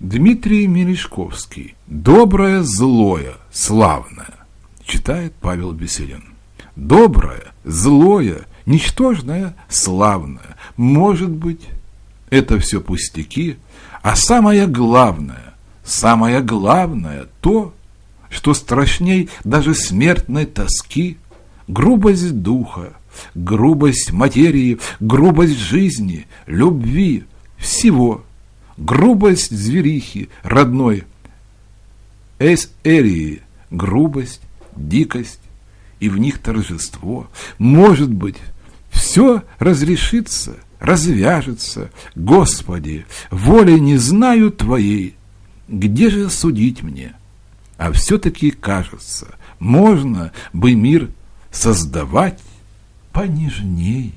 Дмитрий Мережковский. Доброе, злое, славное. Читает Павел Беселин. Доброе, злое, ничтожное, славное. Может быть, это все пустяки, а самое главное, самое главное то, что страшней даже смертной тоски, грубость духа, грубость материи, грубость жизни, любви, всего, грубость зверихи, родной, эс-эрии, грубость, дикость, и в них торжество. Может быть, все разрешится, развяжется. Господи, волей не знаю Твоей, где же судить мне? А все-таки кажется, можно бы мир создавать понежней.